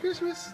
Christmas.